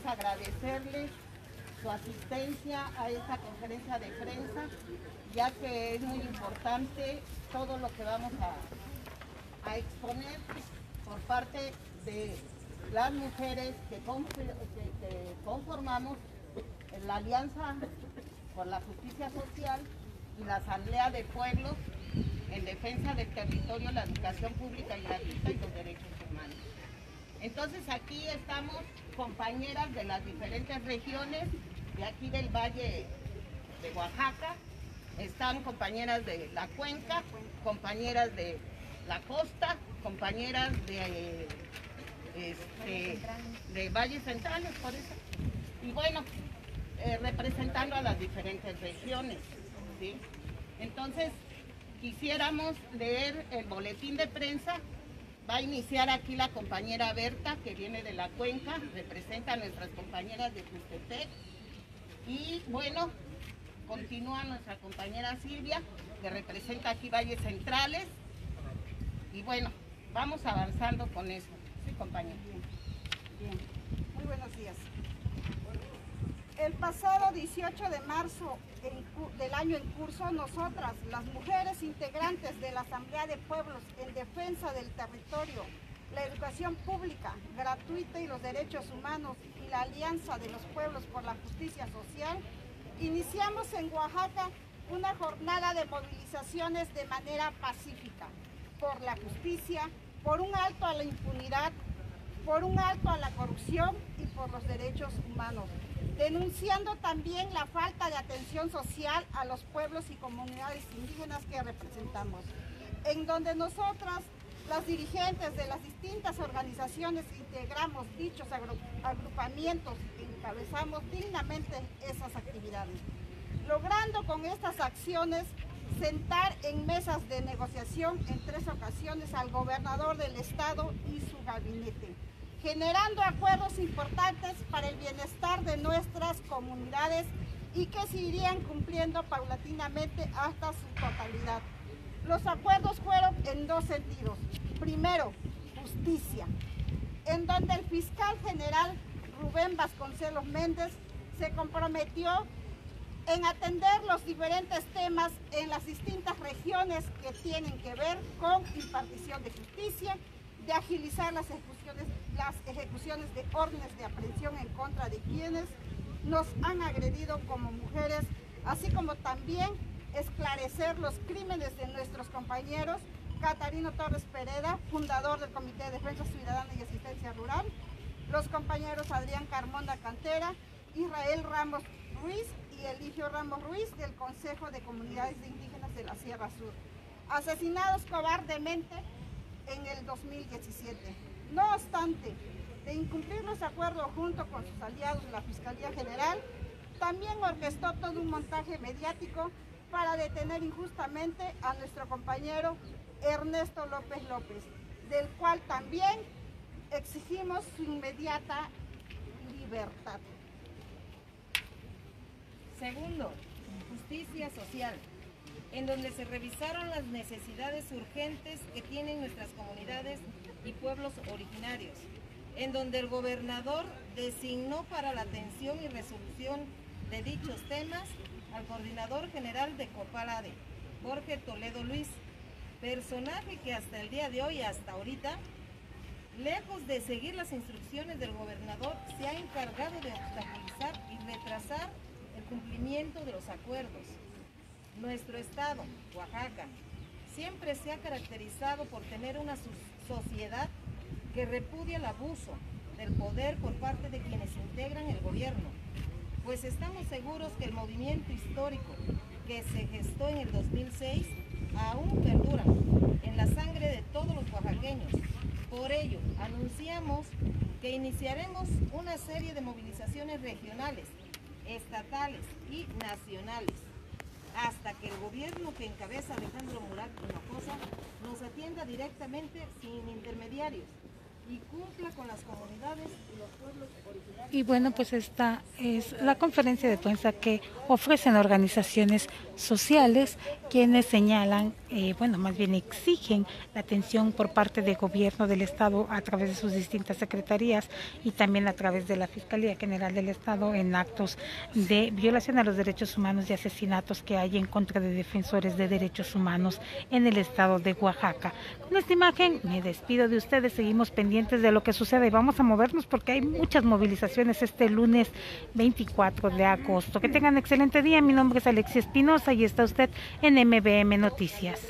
queremos agradecerles su asistencia a esta conferencia de prensa, ya que es muy importante todo lo que vamos a, exponer por parte de las mujeres que, conformamos la Alianza por la Justicia Social y la Asamblea de Pueblos en defensa del territorio, la educación pública y gratuita y los derechos humanos. Entonces aquí estamos compañeras de las diferentes regiones de aquí del Valle de Oaxaca, están compañeras de la cuenca, compañeras de la costa, compañeras de este, de valles centrales, por eso. Y bueno, eh, representando a las diferentes regiones. Entonces, quisiéramos leer el boletín de prensa. Va a iniciar aquí la compañera Berta, que viene de la cuenca, representa a nuestras compañeras de Tustepec. Y bueno, continúa nuestra compañera Silvia, que representa aquí Valles Centrales. Y bueno, vamos avanzando con eso. Sí, compañero. Bien. Muy buenos días. El pasado 18 de marzo del año en curso, nosotras, las mujeres integrantes de la Asamblea de Pueblos en defensa del territorio, la educación pública, gratuita y los derechos humanos y la Alianza de los Pueblos por la Justicia Social, iniciamos en Oaxaca una jornada de movilizaciones de manera pacífica por la justicia, por un alto a la impunidad, por un alto a la corrupción y por los derechos humanos, denunciando también la falta de atención social a los pueblos y comunidades indígenas que representamos, en donde nosotras, las dirigentes de las distintas organizaciones, integramos dichos agrupamientos y encabezamos dignamente esas actividades, logrando con estas acciones sentar en mesas de negociación en tres ocasiones al gobernador del estado y su gabinete, generando acuerdos importantes para el bienestar de nuestras comunidades y que se irían cumpliendo paulatinamente hasta su totalidad. Los acuerdos fueron en dos sentidos. Primero, justicia, en donde el fiscal general Rubén Vasconcelos Méndez se comprometió en atender los diferentes temas en las distintas regiones que tienen que ver con impartición de justicia, de agilizar las ejecuciones, las ejecuciones de órdenes de aprehensión en contra de quienes nos han agredido como mujeres, así como también esclarecer los crímenes de nuestros compañeros. Catarino Torres Pereda, fundador del Comité de Defensa Ciudadana y Asistencia Rural, los compañeros Adrián Carmona Cantera, Israel Ramos Ruiz y Eligio Ramos Ruiz del Consejo de Comunidades Indígenas de la Sierra Sur, asesinados cobardemente en el 2017. No obstante, de incumplir los acuerdos junto con sus aliados de la Fiscalía General, también orquestó todo un montaje mediático para detener injustamente a nuestro compañero Ernesto López López, del cual también exigimos su inmediata libertad. Segundo, justicia social, en donde se revisaron las necesidades urgentes que tienen nuestras comunidades y pueblos originarios, en donde el gobernador designó para la atención y resolución de dichos temas al coordinador general de Copalade, Jorge Toledo Luis, personaje que hasta el día de hoy, hasta ahorita, lejos de seguir las instrucciones del gobernador, se ha encargado de obstaculizar y retrasar el cumplimiento de los acuerdos. Nuestro estado, Oaxaca, siempre se ha caracterizado por tener una sociedad que repudia el abuso del poder por parte de quienes integran el gobierno, pues estamos seguros que el movimiento histórico que se gestó en el 2006 aún perdura en la sangre de todos los oaxaqueños. Por ello, anunciamos que iniciaremos una serie de movilizaciones regionales estatales y nacionales, hasta que el gobierno que encabeza Alejandro Murat Hinojosa nos atienda directamente sin intermediarios y cumpla con las comunidades y los pueblos originarios. Y bueno, pues esta es la conferencia de prensa que ofrecen organizaciones sociales quienes señalan, eh, bueno, más bien exigen la atención por parte del gobierno del Estado a través de sus distintas secretarías y también a través de la Fiscalía General del Estado en actos de violación a los derechos humanos y asesinatos que hay en contra de defensores de derechos humanos en el Estado de Oaxaca. Con esta imagen me despido de ustedes, seguimos pendientes de lo que sucede y vamos a movernos porque hay muchas movilizaciones este lunes 24 de agosto. Que tengan excelente día, mi nombre es Alexia Espinosa y está usted en MBM Noticias.